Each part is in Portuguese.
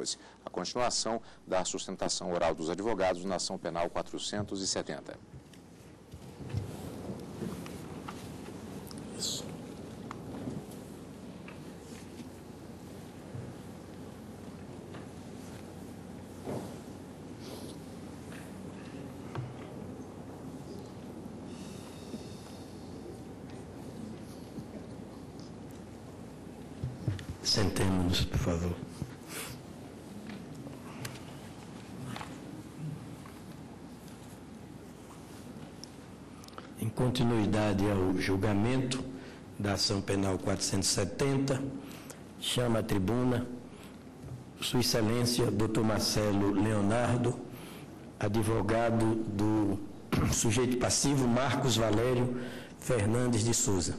2012. A continuação da sustentação oral dos advogados na ação penal 470. Isso. Sentemos-nos, por favor. Em continuidade ao julgamento da ação penal 470, chama a tribuna Sua Excelência Dr. Marcelo Leonardo, advogado do sujeito passivo Marcos Valério Fernandes de Souza.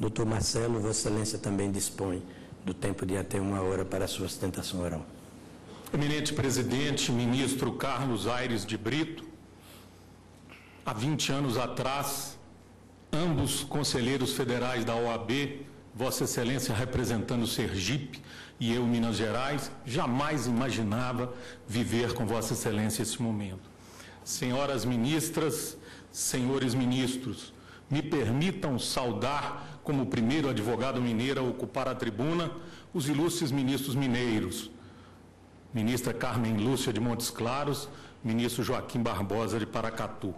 Doutor Marcelo, Vossa Excelência também dispõe do tempo de até uma hora para a sua sustentação oral. Eminente presidente, ministro Carlos Aires de Brito, há 20 anos atrás, ambos conselheiros federais da OAB, Vossa Excelência representando Sergipe e eu, Minas Gerais, jamais imaginava viver com Vossa Excelência esse momento. Senhoras ministras, senhores ministros, me permitam saudar, como primeiro advogado mineiro a ocupar a tribuna, os ilustres ministros mineiros, ministra Carmen Lúcia de Montes Claros, ministro Joaquim Barbosa de Paracatu.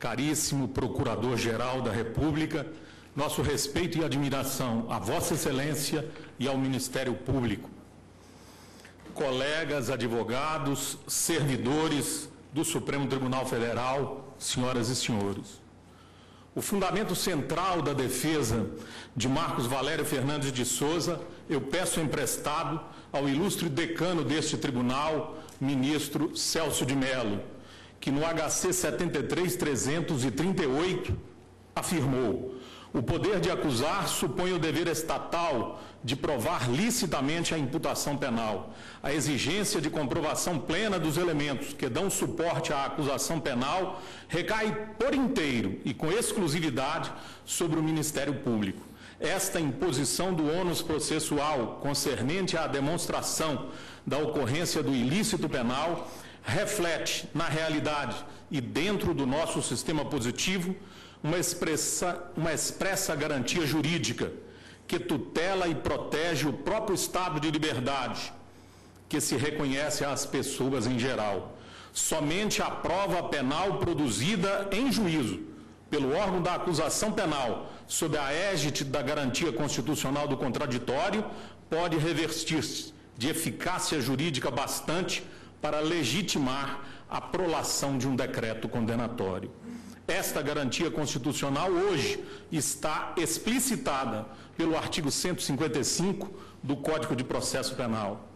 Caríssimo Procurador-Geral da República, nosso respeito e admiração a Vossa Excelência e ao Ministério Público. Colegas advogados, servidores do Supremo Tribunal Federal, senhoras e senhores. O fundamento central da defesa de Marcos Valério Fernandes de Souza, eu peço emprestado ao ilustre decano deste tribunal, ministro Celso de Mello, que no HC 73338 afirmou: o poder de acusar supõe o dever estatal de provar licitamente a imputação penal. A exigência de comprovação plena dos elementos que dão suporte à acusação penal recai por inteiro e com exclusividade sobre o Ministério Público. Esta imposição do ônus processual concernente à demonstração da ocorrência do ilícito penal reflete, na realidade e dentro do nosso sistema positivo, uma, expressa, uma expressa garantia jurídica que tutela e protege o próprio estado de liberdade que se reconhece às pessoas em geral. Somente a prova penal produzida em juízo pelo órgão da acusação penal, sob a égide da garantia constitucional do contraditório, pode revestir-se de eficácia jurídica bastante para legitimar a prolação de um decreto condenatório. Esta garantia constitucional hoje está explicitada pelo artigo 155 do Código de Processo Penal.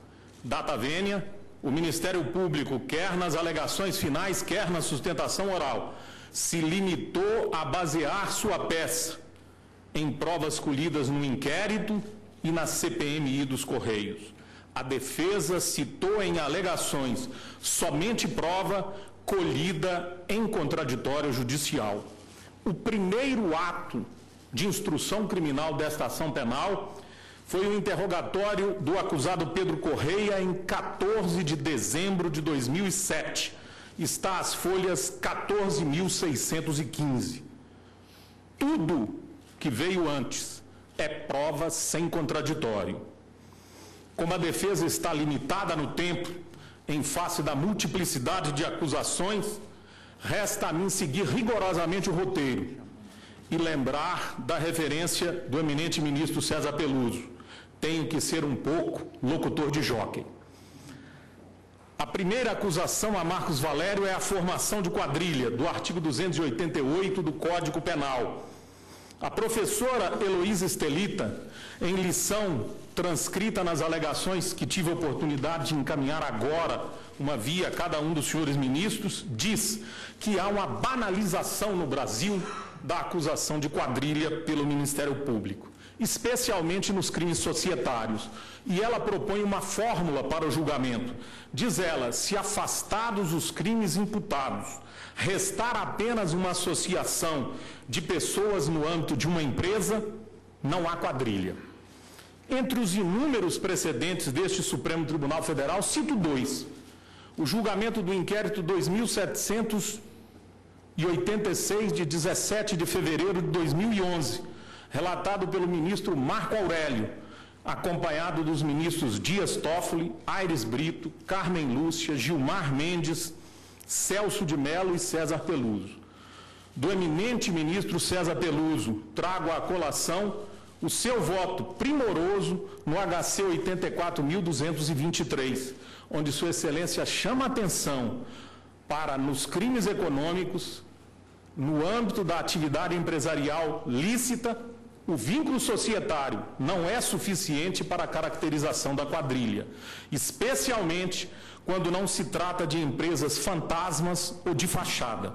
Data vênia, o Ministério Público, quer nas alegações finais, quer na sustentação oral, se limitou a basear sua peça em provas colhidas no inquérito e na CPMI dos Correios. A defesa citou em alegações somente prova colhida em contraditório judicial. O primeiro ato de instrução criminal desta ação penal foi o interrogatório do acusado Pedro Correia em 14 de dezembro de 2007. Está às folhas 14.615. Tudo que veio antes é prova sem contraditório. Como a defesa está limitada no tempo, em face da multiplicidade de acusações, resta a mim seguir rigorosamente o roteiro e lembrar da referência do eminente ministro César Peluso. Tenho que ser um pouco locutor de jockey. A primeira acusação a Marcos Valério é a formação de quadrilha, do artigo 288 do Código Penal. A professora Heloísa Estelita, em lição transcrita nas alegações que tive a oportunidade de encaminhar agora, uma via a cada um dos senhores ministros, diz que há uma banalização no Brasil da acusação de quadrilha pelo Ministério Público, especialmente nos crimes societários. E ela propõe uma fórmula para o julgamento. Diz ela: se afastados os crimes imputados, restar apenas uma associação de pessoas no âmbito de uma empresa, não há quadrilha. Entre os inúmeros precedentes deste Supremo Tribunal Federal, cito dois. O julgamento do inquérito 2786, de 17 de fevereiro de 2011, relatado pelo ministro Marco Aurélio, acompanhado dos ministros Dias Toffoli, Aires Brito, Carmen Lúcia, Gilmar Mendes, Celso de Mello e César Peluso. Do eminente ministro César Peluso, trago à colação o seu voto primoroso no HC 84.223, onde Sua Excelência chama atenção para, nos crimes econômicos, no âmbito da atividade empresarial lícita, o vínculo societário não é suficiente para a caracterização da quadrilha, especialmente quando não se trata de empresas fantasmas ou de fachada.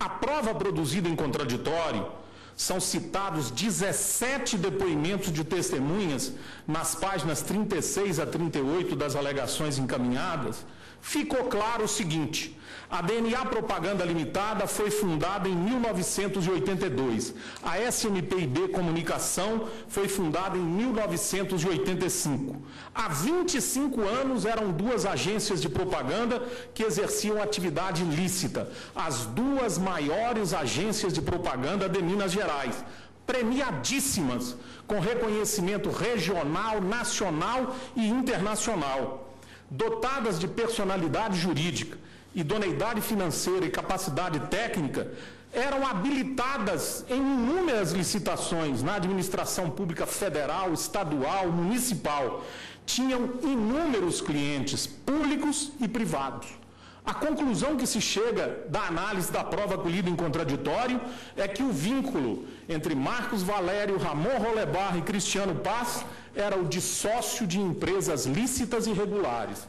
A prova produzida em contraditório são citados 17 depoimentos de testemunhas nas páginas 36 a 38 das alegações encaminhadas, ficou claro o seguinte: a DNA Propaganda Limitada foi fundada em 1982. A SMPIB Comunicação foi fundada em 1985. Há 25 anos eram duas agências de propaganda que exerciam atividade ilícita, as duas maiores agências de propaganda de Minas Gerais premiadíssimas, com reconhecimento regional, nacional e internacional, dotadas de personalidade jurídica, idoneidade financeira e capacidade técnica eram habilitadas em inúmeras licitações na administração pública federal, estadual, municipal. Tinham inúmeros clientes públicos e privados. A conclusão que se chega da análise da prova colhida em contraditório é que o vínculo entre Marcos Valério, Ramon Rolebar e Cristiano Paz era o de sócio de empresas lícitas e regulares.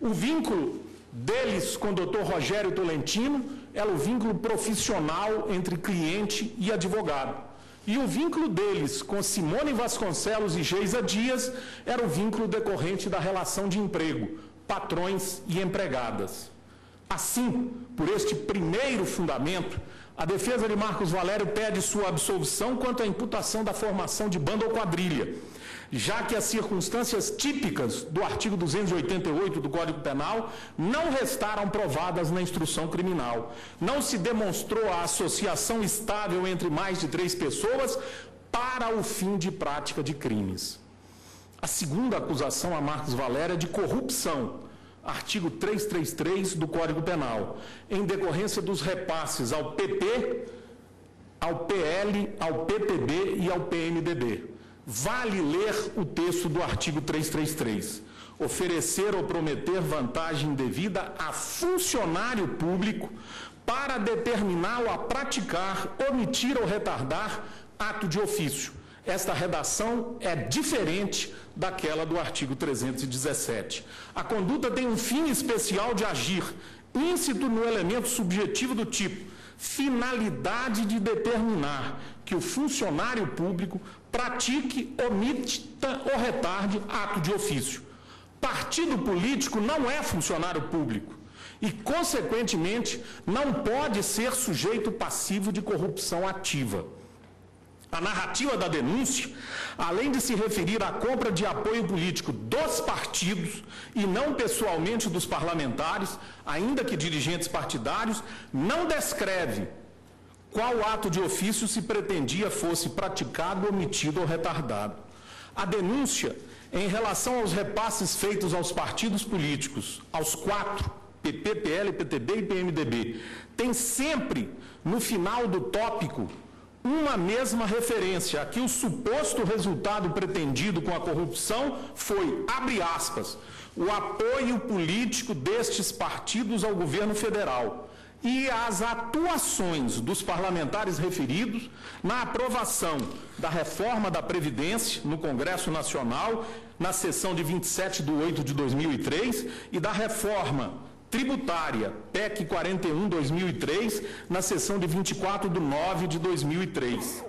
O vínculo deles com o doutor Rogério Tolentino era o vínculo profissional entre cliente e advogado. E o vínculo deles com Simone Vasconcelos e Geisa Dias era o vínculo decorrente da relação de emprego, patrões e empregadas. Assim, por este primeiro fundamento, a defesa de Marcos Valério pede sua absolvição quanto à imputação da formação de banda ou quadrilha já que as circunstâncias típicas do artigo 288 do Código Penal não restaram provadas na instrução criminal. Não se demonstrou a associação estável entre mais de três pessoas para o fim de prática de crimes. A segunda acusação a Marcos Valéria é de corrupção, artigo 333 do Código Penal, em decorrência dos repasses ao PP, ao PL, ao PPB e ao PMDB. Vale ler o texto do artigo 333. Oferecer ou prometer vantagem devida a funcionário público para determiná-lo a praticar, omitir ou retardar ato de ofício. Esta redação é diferente daquela do artigo 317. A conduta tem um fim especial de agir, íncito no elemento subjetivo do tipo finalidade de determinar que o funcionário público pratique, omita ou retarde ato de ofício. Partido político não é funcionário público e, consequentemente, não pode ser sujeito passivo de corrupção ativa. A narrativa da denúncia, além de se referir à compra de apoio político dos partidos e não pessoalmente dos parlamentares, ainda que dirigentes partidários, não descreve qual ato de ofício se pretendia fosse praticado, omitido ou retardado. A denúncia em relação aos repasses feitos aos partidos políticos, aos quatro, PP, PL, PTB e PMDB, tem sempre no final do tópico uma mesma referência, que o suposto resultado pretendido com a corrupção foi, abre aspas, o apoio político destes partidos ao governo federal e as atuações dos parlamentares referidos na aprovação da reforma da Previdência no Congresso Nacional, na sessão de 27 de 8 de 2003, e da reforma tributária, PEC 41-2003, na sessão de 24 de 9 de 2003.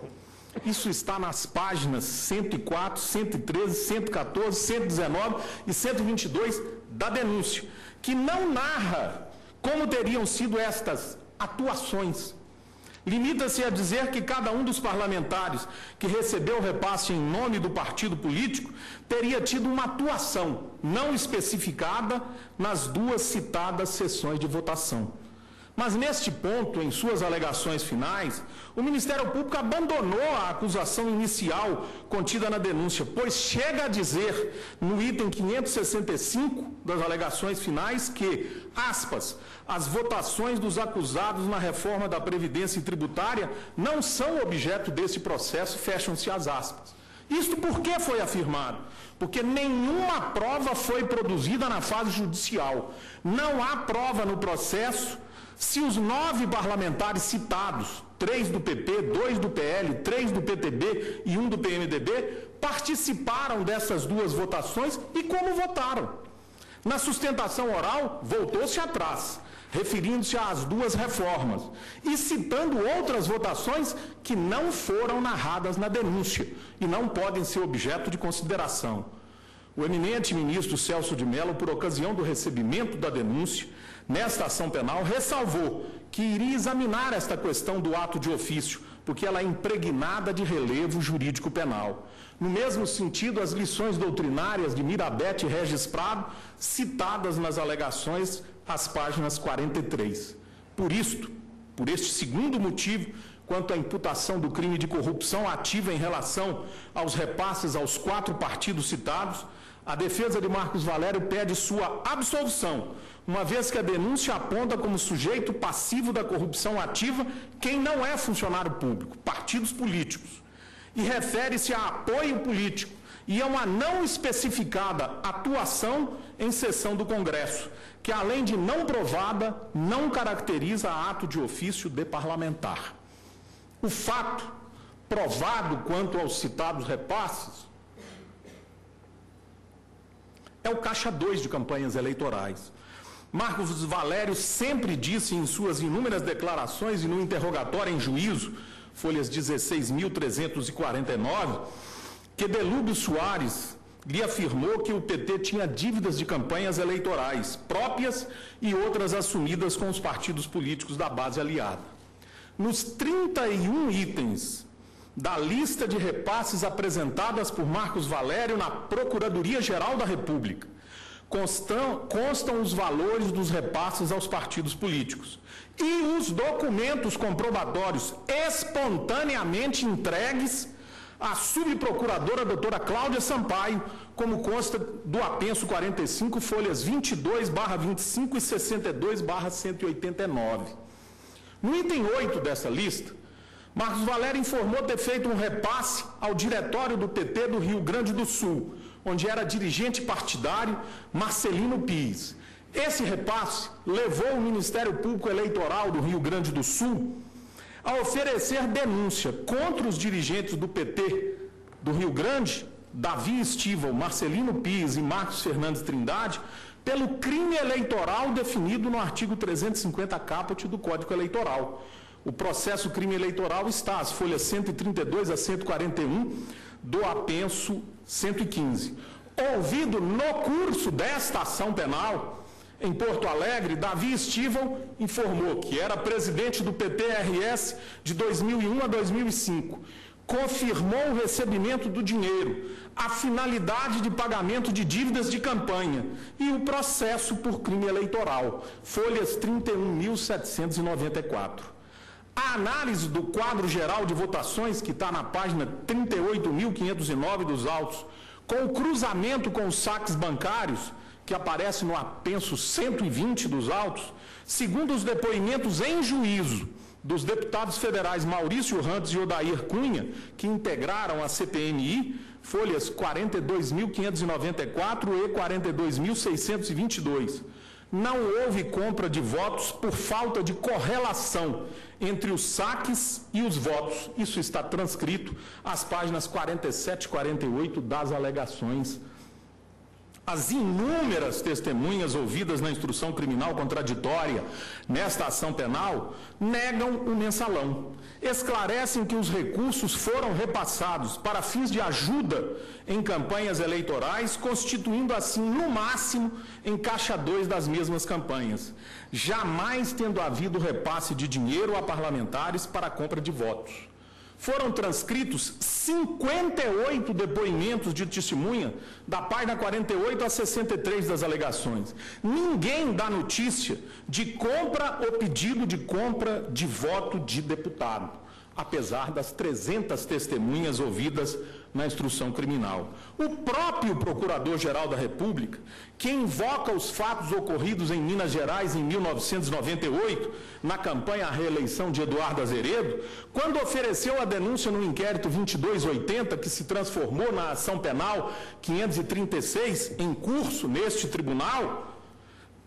Isso está nas páginas 104, 113, 114, 119 e 122 da denúncia, que não narra como teriam sido estas atuações. limita-se a dizer que cada um dos parlamentares que recebeu o repasse em nome do partido político teria tido uma atuação não especificada nas duas citadas sessões de votação. Mas neste ponto, em suas alegações finais, o Ministério Público abandonou a acusação inicial contida na denúncia, pois chega a dizer no item 565 das alegações finais que, aspas, as votações dos acusados na reforma da Previdência Tributária não são objeto desse processo, fecham-se as aspas. Isto por que foi afirmado? Porque nenhuma prova foi produzida na fase judicial. Não há prova no processo se os nove parlamentares citados, três do PP, dois do PL, três do PTB e um do PMDB, participaram dessas duas votações e como votaram. Na sustentação oral, voltou-se atrás, referindo-se às duas reformas e citando outras votações que não foram narradas na denúncia e não podem ser objeto de consideração. O eminente ministro Celso de Mello, por ocasião do recebimento da denúncia, nesta ação penal, ressalvou que iria examinar esta questão do ato de ofício, porque ela é impregnada de relevo jurídico penal. No mesmo sentido, as lições doutrinárias de Mirabete e Regis Prado, citadas nas alegações, às páginas 43. Por isto, por este segundo motivo, quanto à imputação do crime de corrupção ativa em relação aos repasses aos quatro partidos citados, a defesa de Marcos Valério pede sua absolução, uma vez que a denúncia aponta como sujeito passivo da corrupção ativa quem não é funcionário público, partidos políticos, e refere-se a apoio político e a uma não especificada atuação em sessão do Congresso, que além de não provada, não caracteriza ato de ofício de parlamentar. O fato provado quanto aos citados repasses é o caixa 2 de campanhas eleitorais. Marcos Valério sempre disse em suas inúmeras declarações e no interrogatório em juízo, folhas 16.349, que Delúbio Soares lhe afirmou que o PT tinha dívidas de campanhas eleitorais próprias e outras assumidas com os partidos políticos da base aliada. Nos 31 itens da lista de repasses apresentadas por Marcos Valério na Procuradoria-Geral da República, constam, constam os valores dos repasses aos partidos políticos e os documentos comprobatórios espontaneamente entregues à subprocuradora doutora Cláudia Sampaio, como consta do apenso 45, folhas 22 barra 25 e 62 barra 189. No item 8 dessa lista, Marcos Valério informou ter feito um repasse ao diretório do PT do Rio Grande do Sul, onde era dirigente partidário Marcelino Pires. Esse repasse levou o Ministério Público Eleitoral do Rio Grande do Sul a oferecer denúncia contra os dirigentes do PT do Rio Grande, Davi Estival, Marcelino Pires e Marcos Fernandes Trindade, pelo crime eleitoral definido no artigo 350 caput do Código Eleitoral. O processo crime eleitoral está, as folhas 132 a 141 do apenso 115. Ouvido no curso desta ação penal, em Porto Alegre, Davi Estival informou que era presidente do PTRS de 2001 a 2005. Confirmou o recebimento do dinheiro, a finalidade de pagamento de dívidas de campanha e o processo por crime eleitoral. Folhas 31.794. A análise do quadro geral de votações, que está na página 38.509 dos autos, com o cruzamento com os saques bancários, que aparece no apenso 120 dos autos, segundo os depoimentos em juízo dos deputados federais Maurício Rantes e Odair Cunha, que integraram a CPMI, folhas 42.594 e 42.622. Não houve compra de votos por falta de correlação entre os saques e os votos. Isso está transcrito às páginas 47 e 48 das alegações as inúmeras testemunhas ouvidas na instrução criminal contraditória nesta ação penal negam o mensalão. Esclarecem que os recursos foram repassados para fins de ajuda em campanhas eleitorais, constituindo assim, no máximo, em caixa 2 das mesmas campanhas, jamais tendo havido repasse de dinheiro a parlamentares para a compra de votos foram transcritos 58 depoimentos de testemunha, da página 48 a 63 das alegações. Ninguém dá notícia de compra ou pedido de compra de voto de deputado, apesar das 300 testemunhas ouvidas na instrução criminal. O próprio Procurador-Geral da República, que invoca os fatos ocorridos em Minas Gerais em 1998, na campanha à reeleição de Eduardo Azeredo, quando ofereceu a denúncia no inquérito 2280, que se transformou na ação penal 536, em curso neste tribunal,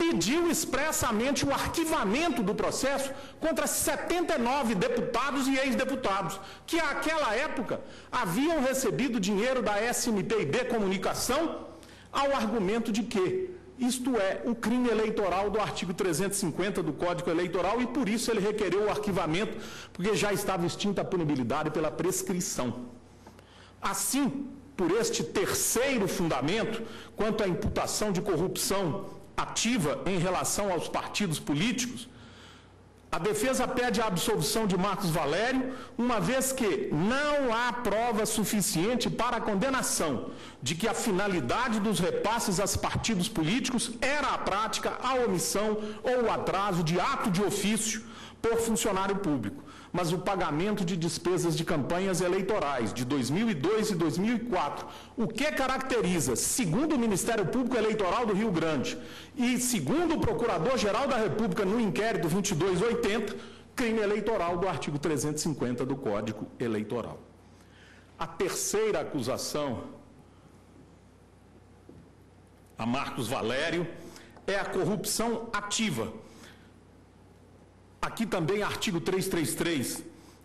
pediu expressamente o arquivamento do processo contra 79 deputados e ex-deputados, que àquela época haviam recebido dinheiro da SMPIB Comunicação, ao argumento de que isto é o crime eleitoral do artigo 350 do Código Eleitoral e por isso ele requereu o arquivamento, porque já estava extinta a punibilidade pela prescrição. Assim, por este terceiro fundamento, quanto à imputação de corrupção ativa em relação aos partidos políticos, a defesa pede a absolvição de Marcos Valério, uma vez que não há prova suficiente para a condenação de que a finalidade dos repasses aos partidos políticos era a prática, a omissão ou o atraso de ato de ofício por funcionário público mas o pagamento de despesas de campanhas eleitorais de 2002 e 2004. O que caracteriza, segundo o Ministério Público Eleitoral do Rio Grande e segundo o Procurador-Geral da República no inquérito 2280, crime eleitoral do artigo 350 do Código Eleitoral. A terceira acusação a Marcos Valério é a corrupção ativa Aqui também, artigo 333,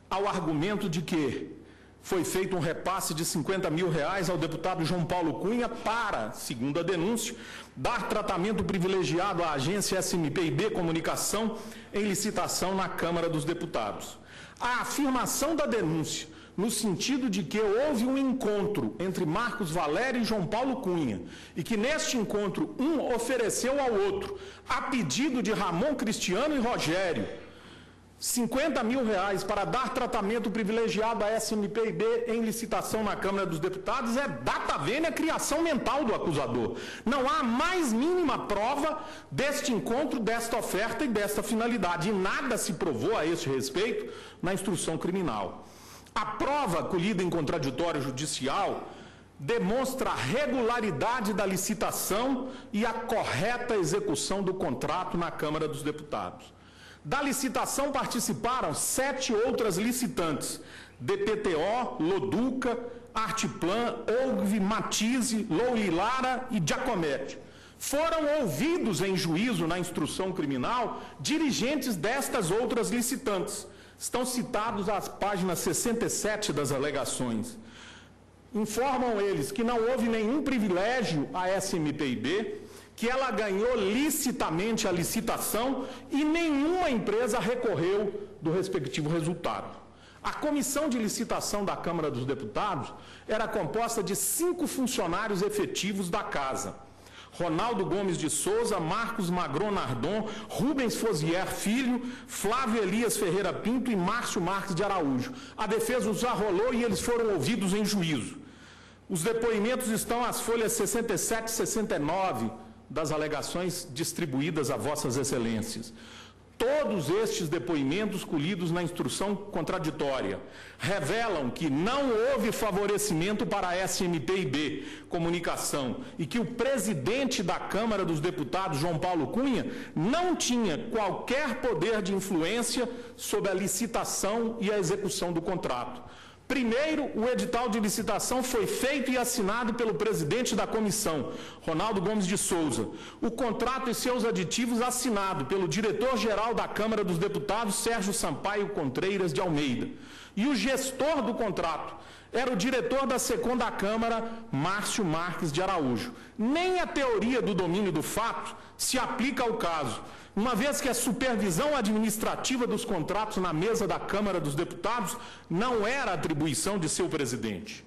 ao argumento de que foi feito um repasse de 50 mil reais ao deputado João Paulo Cunha para, segundo a denúncia, dar tratamento privilegiado à agência SMPIB Comunicação em licitação na Câmara dos Deputados. A afirmação da denúncia, no sentido de que houve um encontro entre Marcos Valério e João Paulo Cunha, e que neste encontro um ofereceu ao outro, a pedido de Ramon Cristiano e Rogério, 50 mil reais para dar tratamento privilegiado à SMPIB em licitação na Câmara dos Deputados é data vênia criação mental do acusador. Não há mais mínima prova deste encontro, desta oferta e desta finalidade. E nada se provou a este respeito na instrução criminal. A prova colhida em contraditório judicial demonstra a regularidade da licitação e a correta execução do contrato na Câmara dos Deputados. Da licitação participaram sete outras licitantes: DPTO, Loduca, Arteplan, Olgve, Matize, Loulilara e Giacometti. Foram ouvidos em juízo na instrução criminal dirigentes destas outras licitantes. Estão citados as páginas 67 das alegações. Informam eles que não houve nenhum privilégio à SMPIB, que ela ganhou licitamente a licitação e nenhuma empresa recorreu do respectivo resultado. A comissão de licitação da Câmara dos Deputados era composta de cinco funcionários efetivos da casa. Ronaldo Gomes de Souza, Marcos Magron Nardon, Rubens Fozier Filho, Flávio Elias Ferreira Pinto e Márcio Marques de Araújo. A defesa os arrolou e eles foram ouvidos em juízo. Os depoimentos estão às folhas 67 e 69 das alegações distribuídas a Vossas Excelências. Todos estes depoimentos colhidos na instrução contraditória revelam que não houve favorecimento para a SMPIB Comunicação e que o presidente da Câmara dos Deputados, João Paulo Cunha, não tinha qualquer poder de influência sobre a licitação e a execução do contrato. Primeiro, o edital de licitação foi feito e assinado pelo presidente da comissão, Ronaldo Gomes de Souza. O contrato e seus aditivos assinado pelo diretor-geral da Câmara dos Deputados, Sérgio Sampaio Contreiras de Almeida. E o gestor do contrato era o diretor da segunda Câmara, Márcio Marques de Araújo. Nem a teoria do domínio do fato se aplica ao caso, uma vez que a supervisão administrativa dos contratos na mesa da Câmara dos Deputados não era atribuição de seu presidente.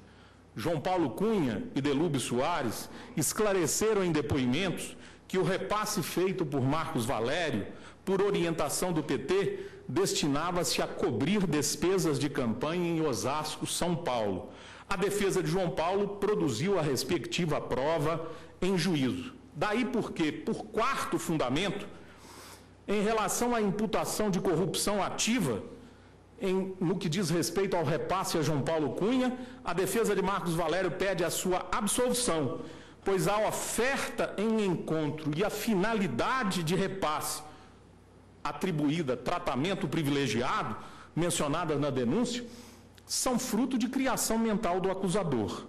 João Paulo Cunha e Delúbio Soares esclareceram em depoimentos que o repasse feito por Marcos Valério, por orientação do PT, destinava-se a cobrir despesas de campanha em Osasco, São Paulo. A defesa de João Paulo produziu a respectiva prova em juízo. Daí porque, por quarto fundamento, em relação à imputação de corrupção ativa, em, no que diz respeito ao repasse a João Paulo Cunha, a defesa de Marcos Valério pede a sua absolvição, pois a oferta em encontro e a finalidade de repasse atribuída tratamento privilegiado, mencionadas na denúncia, são fruto de criação mental do acusador.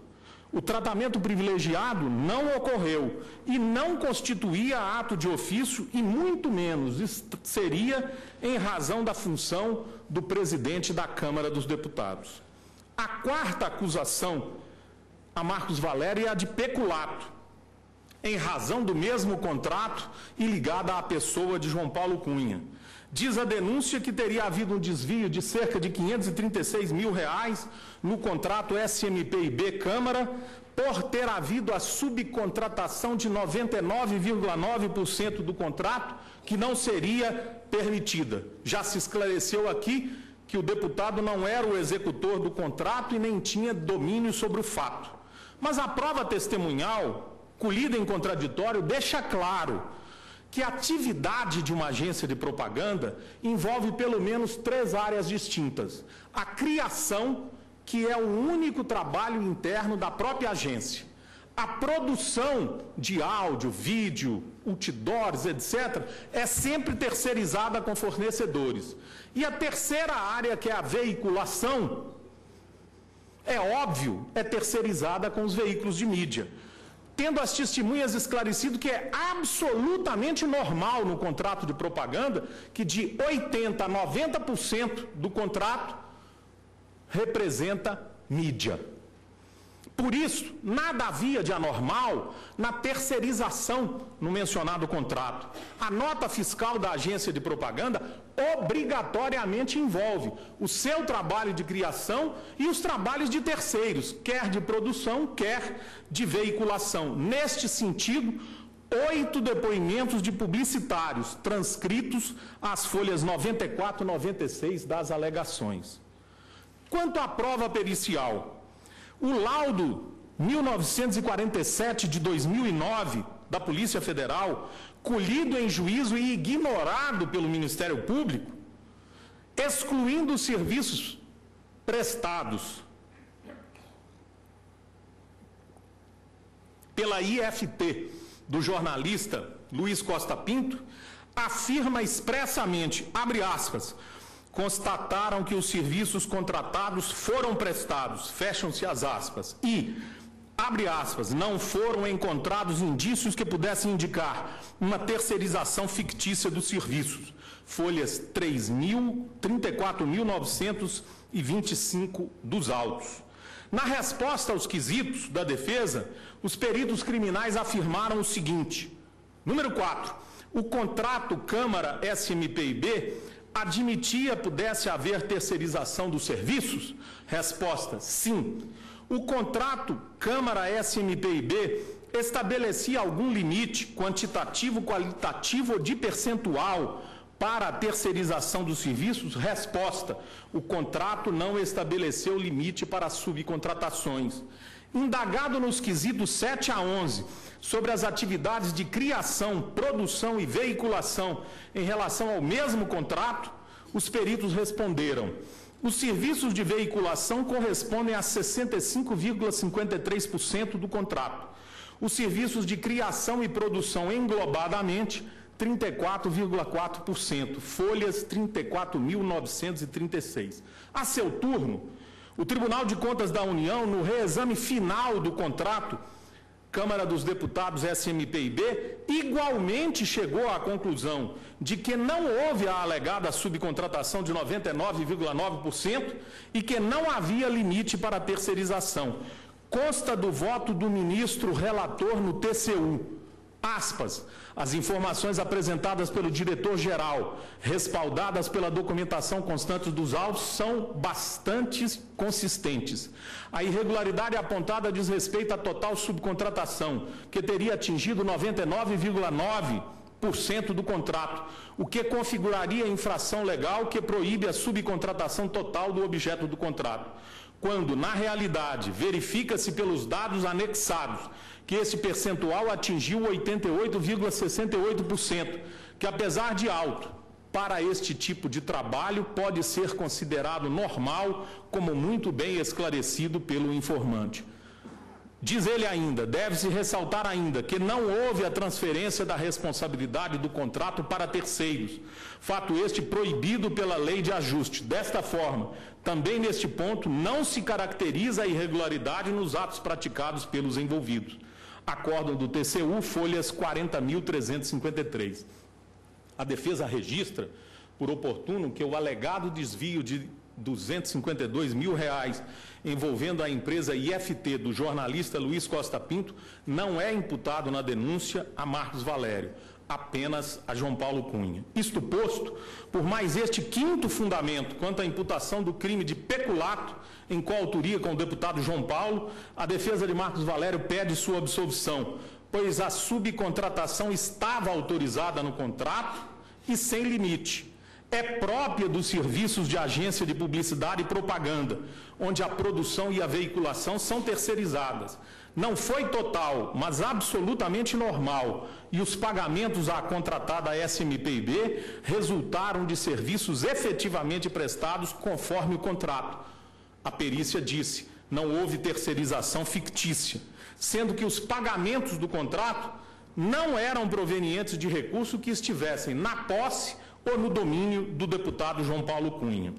O tratamento privilegiado não ocorreu e não constituía ato de ofício e muito menos seria em razão da função do presidente da Câmara dos Deputados. A quarta acusação a Marcos Valério é a de peculato, em razão do mesmo contrato e ligada à pessoa de João Paulo Cunha. Diz a denúncia que teria havido um desvio de cerca de 536 mil reais no contrato SMPIB Câmara, por ter havido a subcontratação de 99,9% do contrato, que não seria permitida. Já se esclareceu aqui que o deputado não era o executor do contrato e nem tinha domínio sobre o fato. Mas a prova testemunhal colhida em contraditório, deixa claro que a atividade de uma agência de propaganda envolve pelo menos três áreas distintas. A criação, que é o único trabalho interno da própria agência. A produção de áudio, vídeo, outdoors, etc., é sempre terceirizada com fornecedores. E a terceira área, que é a veiculação, é óbvio, é terceirizada com os veículos de mídia tendo as testemunhas esclarecido que é absolutamente normal no contrato de propaganda que de 80% a 90% do contrato representa mídia. Por isso, nada havia de anormal na terceirização no mencionado contrato. A nota fiscal da agência de propaganda obrigatoriamente envolve o seu trabalho de criação e os trabalhos de terceiros, quer de produção, quer de veiculação. Neste sentido, oito depoimentos de publicitários transcritos às folhas 94 e 96 das alegações. Quanto à prova pericial, o laudo 1947 de 2009 da Polícia Federal, colhido em juízo e ignorado pelo Ministério Público, excluindo os serviços prestados pela IFT do jornalista Luiz Costa Pinto, afirma expressamente, abre aspas, constataram que os serviços contratados foram prestados, fecham-se as aspas, e, abre aspas, não foram encontrados indícios que pudessem indicar uma terceirização fictícia dos serviços. Folhas 34.925 dos autos. Na resposta aos quesitos da defesa, os peritos criminais afirmaram o seguinte: número 4, o contrato Câmara SMPIB admitia pudesse haver terceirização dos serviços? Resposta: sim. O contrato Câmara SMPIB estabelecia algum limite quantitativo, qualitativo ou de percentual para a terceirização dos serviços? Resposta: o contrato não estabeleceu limite para subcontratações. Indagado nos quesitos 7 a 11 sobre as atividades de criação, produção e veiculação em relação ao mesmo contrato, os peritos responderam: os serviços de veiculação correspondem a 65,53% do contrato. Os serviços de criação e produção englobadamente 34,4%, folhas 34.936. A seu turno, o Tribunal de Contas da União, no reexame final do contrato, Câmara dos Deputados SMPIB igualmente chegou à conclusão de que não houve a alegada subcontratação de 99,9% e que não havia limite para terceirização. Consta do voto do ministro relator no TCU. Aspas. As informações apresentadas pelo diretor-geral, respaldadas pela documentação constante dos autos, são bastante consistentes. A irregularidade apontada diz respeito à total subcontratação, que teria atingido 99,9% do contrato, o que configuraria infração legal que proíbe a subcontratação total do objeto do contrato. Quando, na realidade, verifica-se pelos dados anexados que esse percentual atingiu 88,68%, que apesar de alto, para este tipo de trabalho pode ser considerado normal, como muito bem esclarecido pelo informante. Diz ele ainda, deve-se ressaltar ainda que não houve a transferência da responsabilidade do contrato para terceiros, fato este proibido pela lei de ajuste. Desta forma, também neste ponto não se caracteriza a irregularidade nos atos praticados pelos envolvidos. Acórdão do TCU, folhas 40.353. A defesa registra, por oportuno, que o alegado desvio de 252 mil reais envolvendo a empresa IFT do jornalista Luiz Costa Pinto não é imputado na denúncia a Marcos Valério, apenas a João Paulo Cunha. Isto posto, por mais este quinto fundamento quanto à imputação do crime de peculato em coautoria com o deputado João Paulo, a defesa de Marcos Valério pede sua absolvição, pois a subcontratação estava autorizada no contrato e sem limite. É própria dos serviços de agência de publicidade e propaganda, onde a produção e a veiculação são terceirizadas. Não foi total, mas absolutamente normal, e os pagamentos à contratada SMPIB resultaram de serviços efetivamente prestados conforme o contrato. A perícia disse: não houve terceirização fictícia, sendo que os pagamentos do contrato não eram provenientes de recurso que estivessem na posse ou no domínio do deputado João Paulo Cunha.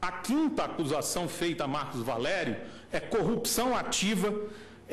A quinta acusação feita a Marcos Valério é corrupção ativa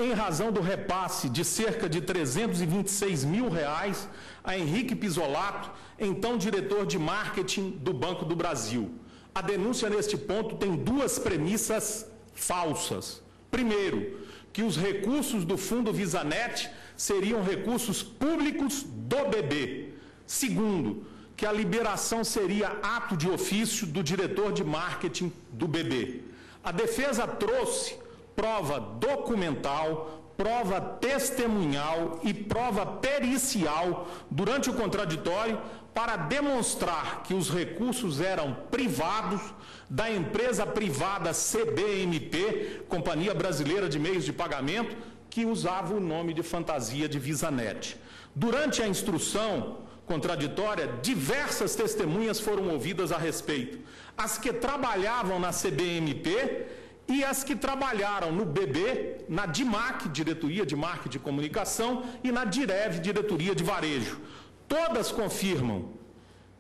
em razão do repasse de cerca de 326 mil reais a Henrique Pisolato, então diretor de marketing do Banco do Brasil. A denúncia neste ponto tem duas premissas falsas. Primeiro, que os recursos do Fundo Visanet seriam recursos públicos do BB. Segundo, que a liberação seria ato de ofício do diretor de marketing do BB. A defesa trouxe prova documental, prova testemunhal e prova pericial durante o contraditório para demonstrar que os recursos eram privados da empresa privada CBMP, Companhia Brasileira de Meios de Pagamento, que usava o nome de fantasia de Visanet. Durante a instrução contraditória, diversas testemunhas foram ouvidas a respeito. As que trabalhavam na CBMP e as que trabalharam no BB, na DIMAC, Diretoria de Marketing de Comunicação, e na DIREV, Diretoria de Varejo. Todas confirmam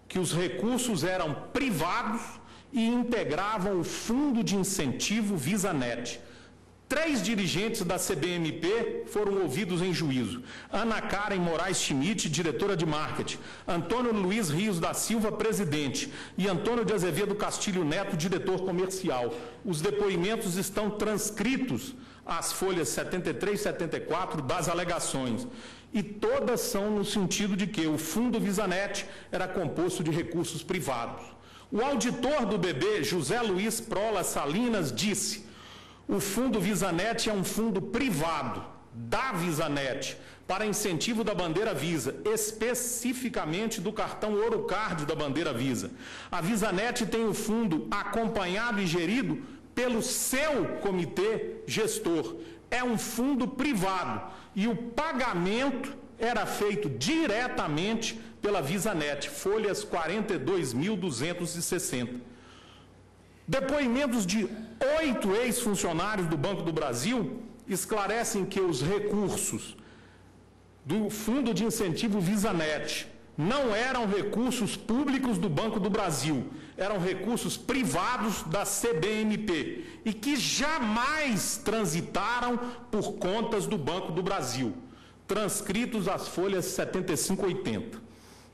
que os recursos eram privados e integravam o Fundo de Incentivo VisaNet. Três dirigentes da CBMP foram ouvidos em juízo. Ana Karen Moraes Schmidt, diretora de marketing. Antônio Luiz Rios da Silva, presidente. E Antônio de Azevedo Castilho Neto, diretor comercial. Os depoimentos estão transcritos às folhas 73 e 74 das alegações. E todas são no sentido de que o Fundo Visanet era composto de recursos privados. O auditor do BB, José Luiz Prola Salinas, disse o fundo Visanet é um fundo privado da Visanet para incentivo da bandeira Visa, especificamente do cartão Orocard da bandeira Visa. A Visanet tem o fundo acompanhado e gerido pelo seu comitê gestor. É um fundo privado e o pagamento era feito diretamente pela Visanet, folhas 42.260. Depoimentos de oito ex-funcionários do Banco do Brasil esclarecem que os recursos do Fundo de Incentivo Visanet não eram recursos públicos do Banco do Brasil, eram recursos privados da CBMP e que jamais transitaram por contas do Banco do Brasil, transcritos às folhas 75 e 80.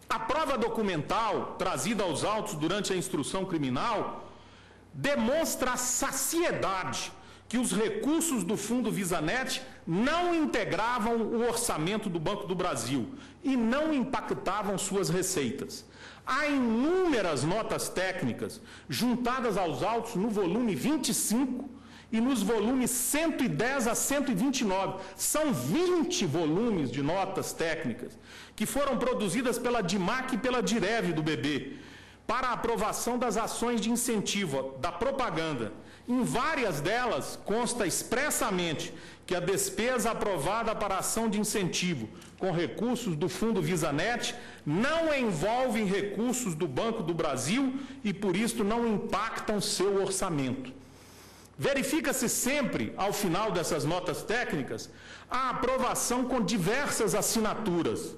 A prova documental trazida aos autos durante a instrução criminal demonstra a saciedade que os recursos do Fundo Visanet não integravam o orçamento do Banco do Brasil e não impactavam suas receitas. Há inúmeras notas técnicas juntadas aos autos no volume 25 e nos volumes 110 a 129. São 20 volumes de notas técnicas que foram produzidas pela DIMAC e pela DIREV do BB para a aprovação das ações de incentivo da propaganda. Em várias delas consta expressamente que a despesa aprovada para ação de incentivo com recursos do Fundo Visanet não envolve recursos do Banco do Brasil e por isso não impactam seu orçamento. Verifica-se sempre, ao final dessas notas técnicas, a aprovação com diversas assinaturas,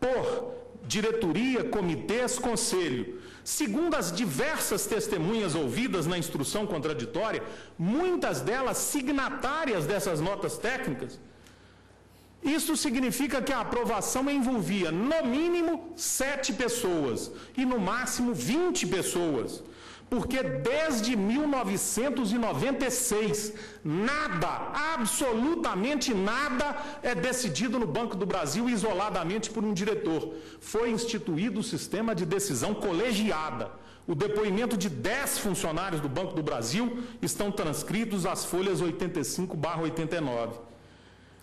por diretoria, comitês, conselho. Segundo as diversas testemunhas ouvidas na instrução contraditória, muitas delas signatárias dessas notas técnicas, isso significa que a aprovação envolvia, no mínimo, sete pessoas e, no máximo, 20 pessoas. Porque desde 1996, nada, absolutamente nada, é decidido no Banco do Brasil isoladamente por um diretor. Foi instituído o sistema de decisão colegiada. O depoimento de 10 funcionários do Banco do Brasil estão transcritos às folhas 85/89.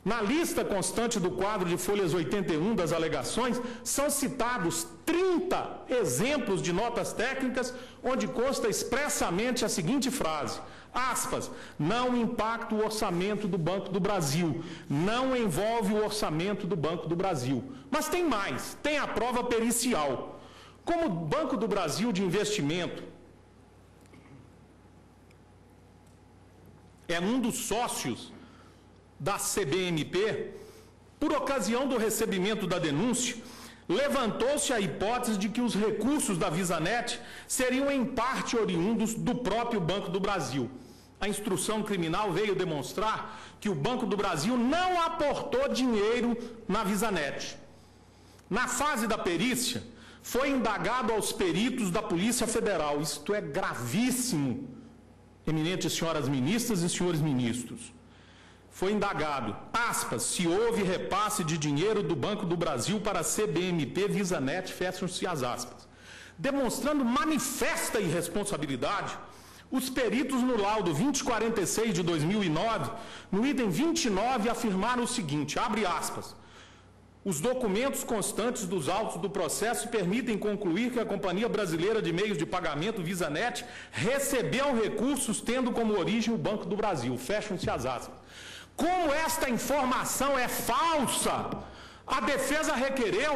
Na lista constante do quadro de folhas 81 das alegações, são citados 30 exemplos de notas técnicas, onde consta expressamente a seguinte frase: aspas, não impacta o orçamento do Banco do Brasil, não envolve o orçamento do Banco do Brasil. Mas tem mais, tem a prova pericial. Como o Banco do Brasil de Investimento é um dos sócios da CBMP, por ocasião do recebimento da denúncia, levantou-se a hipótese de que os recursos da Visanet seriam em parte oriundos do próprio Banco do Brasil. A instrução criminal veio demonstrar que o Banco do Brasil não aportou dinheiro na Visanet. Na fase da perícia, foi indagado aos peritos da Polícia Federal. Isto é gravíssimo, eminentes senhoras ministras e senhores ministros foi indagado, aspas, se houve repasse de dinheiro do Banco do Brasil para a CBMP Visanet, fecham-se as aspas. Demonstrando manifesta irresponsabilidade, os peritos no laudo 2046 de 2009, no item 29, afirmaram o seguinte, abre aspas, os documentos constantes dos autos do processo permitem concluir que a Companhia Brasileira de Meios de Pagamento, Visanet, recebeu recursos tendo como origem o Banco do Brasil. Fecham-se as aspas. Como esta informação é falsa, a defesa requereu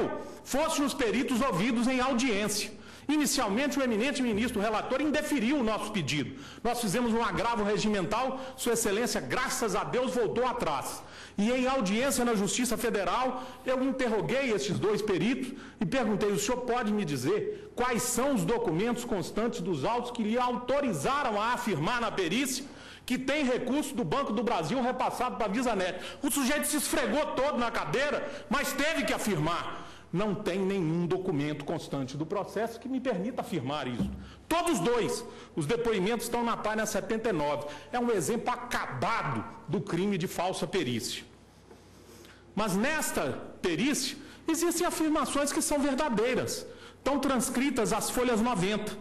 fossem os peritos ouvidos em audiência. Inicialmente, o eminente ministro o relator indeferiu o nosso pedido. Nós fizemos um agravo regimental, Sua Excelência, graças a Deus, voltou atrás. E em audiência na Justiça Federal, eu interroguei esses dois peritos e perguntei: o senhor pode me dizer quais são os documentos constantes dos autos que lhe autorizaram a afirmar na perícia que tem recurso do Banco do Brasil repassado para a Visanet. O sujeito se esfregou todo na cadeira, mas teve que afirmar. Não tem nenhum documento constante do processo que me permita afirmar isso. Todos dois, os depoimentos estão na página 79. É um exemplo acabado do crime de falsa perícia. Mas nesta perícia, existem afirmações que são verdadeiras. Estão transcritas as folhas 90.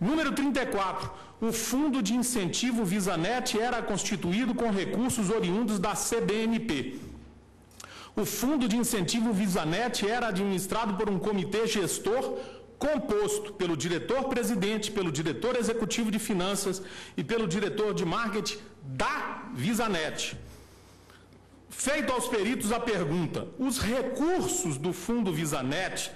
Número 34 o fundo de incentivo VisaNet era constituído com recursos oriundos da CBNP. O fundo de incentivo VisaNet era administrado por um comitê gestor composto pelo diretor-presidente, pelo diretor executivo de finanças e pelo diretor de marketing da VisaNet. Feito aos peritos a pergunta: os recursos do fundo VisaNet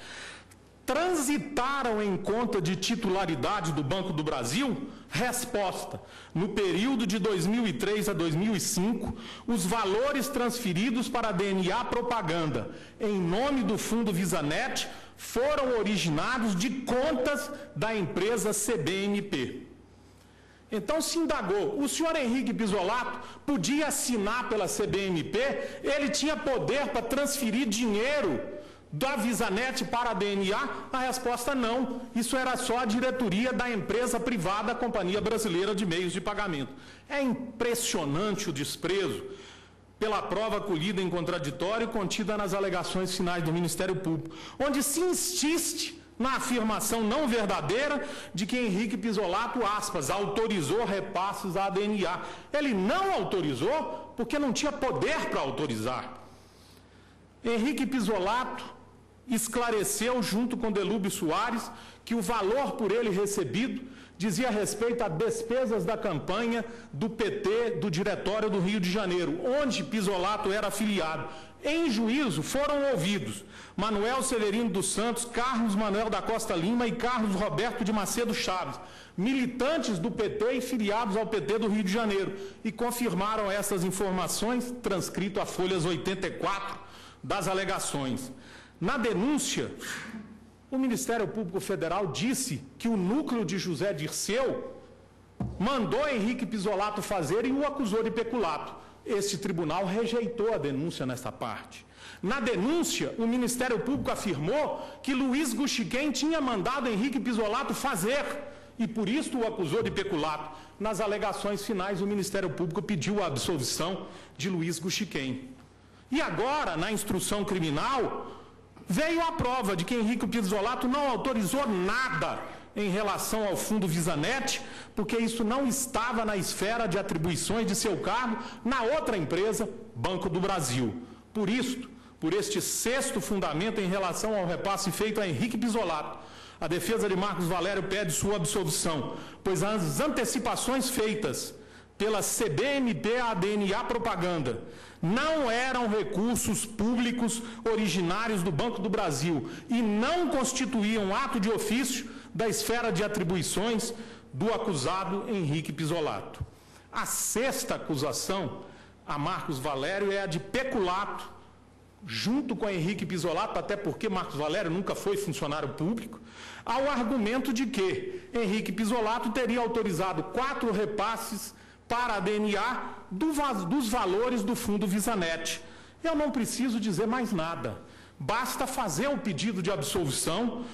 transitaram em conta de titularidade do Banco do Brasil? Resposta: no período de 2003 a 2005, os valores transferidos para a DNA Propaganda em nome do Fundo VisaNet foram originados de contas da empresa CBMP. Então se indagou, o senhor Henrique Bisolato podia assinar pela CBMP, ele tinha poder para transferir dinheiro da Visanet para a DNA? A resposta não. Isso era só a diretoria da empresa privada, a Companhia Brasileira de Meios de Pagamento. É impressionante o desprezo pela prova colhida em contraditório contida nas alegações finais do Ministério Público, onde se insiste na afirmação não verdadeira de que Henrique Pisolato, aspas, autorizou repasses à DNA. Ele não autorizou porque não tinha poder para autorizar. Henrique Pisolato esclareceu, junto com Delúbio Soares, que o valor por ele recebido dizia respeito a despesas da campanha do PT do Diretório do Rio de Janeiro, onde Pisolato era afiliado. Em juízo foram ouvidos Manuel Severino dos Santos, Carlos Manuel da Costa Lima e Carlos Roberto de Macedo Chaves, militantes do PT e filiados ao PT do Rio de Janeiro, e confirmaram essas informações, transcrito a folhas 84 das alegações. Na denúncia, o Ministério Público Federal disse que o núcleo de José Dirceu mandou Henrique Pisolato fazer e o acusou de peculato. Este tribunal rejeitou a denúncia nessa parte. Na denúncia, o Ministério Público afirmou que Luiz Guxiquem tinha mandado Henrique Pisolato fazer e por isso o acusou de peculato. Nas alegações finais, o Ministério Público pediu a absolvição de Luiz Guxiquem. E agora, na instrução criminal, veio a prova de que Henrique Pisolato não autorizou nada em relação ao fundo Visanet, porque isso não estava na esfera de atribuições de seu cargo na outra empresa, Banco do Brasil. Por isso, por este sexto fundamento em relação ao repasse feito a Henrique Pisolato, a defesa de Marcos Valério pede sua absolvição, pois as antecipações feitas pela CBMP à DNA Propaganda não eram recursos públicos originários do Banco do Brasil e não constituíam ato de ofício da esfera de atribuições do acusado Henrique Pisolato. A sexta acusação a Marcos Valério é a de peculato, junto com Henrique Pisolato, até porque Marcos Valério nunca foi funcionário público, ao argumento de que Henrique Pisolato teria autorizado quatro repasses para a DNA do, dos valores do fundo Visanet. Eu não preciso dizer mais nada. Basta fazer o pedido de absolvição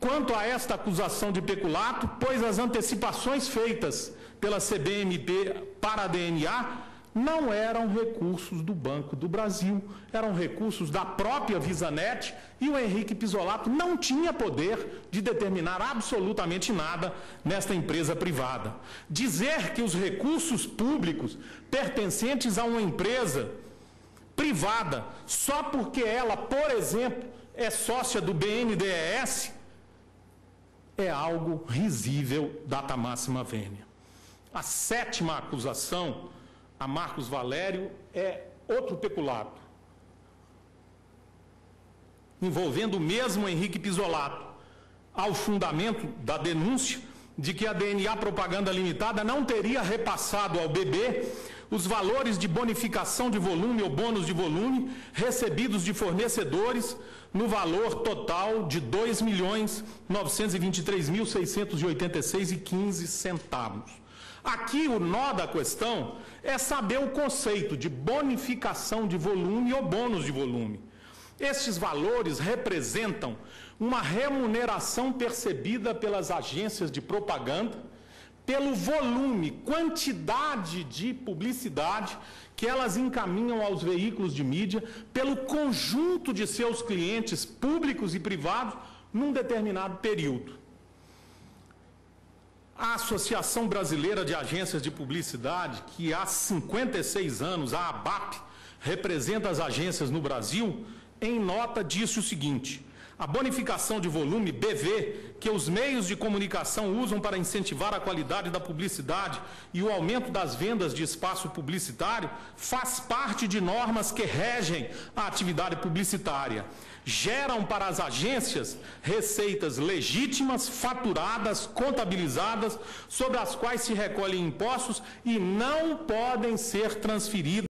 quanto a esta acusação de peculato, pois as antecipações feitas pela CBMP para a DNA não eram recursos do Banco do Brasil, eram recursos da própria Visanet e o Henrique Pisolato não tinha poder de determinar absolutamente nada nesta empresa privada. Dizer que os recursos públicos pertencentes a uma empresa privada, só porque ela, por exemplo, é sócia do BNDES, é algo risível, data máxima vênia. A sétima acusação a Marcos Valério é outro peculato, envolvendo o mesmo Henrique Pisolato, ao fundamento da denúncia de que a DNA Propaganda Limitada não teria repassado ao BB os valores de bonificação de volume ou bônus de volume recebidos de fornecedores no valor total de R$ 2.923.686,15 centavos. Aqui o nó da questão é saber o conceito de bonificação de volume ou bônus de volume. Estes valores representam uma remuneração percebida pelas agências de propaganda pelo volume, quantidade de publicidade que elas encaminham aos veículos de mídia, pelo conjunto de seus clientes públicos e privados num determinado período. A Associação Brasileira de Agências de Publicidade, que há 56 anos, a ABAP, representa as agências no Brasil, em nota disse o seguinte: a bonificação de volume BV, que os meios de comunicação usam para incentivar a qualidade da publicidade e o aumento das vendas de espaço publicitário, faz parte de normas que regem a atividade publicitária. Geram para as agências receitas legítimas, faturadas, contabilizadas, sobre as quais se recolhem impostos e não podem ser transferidas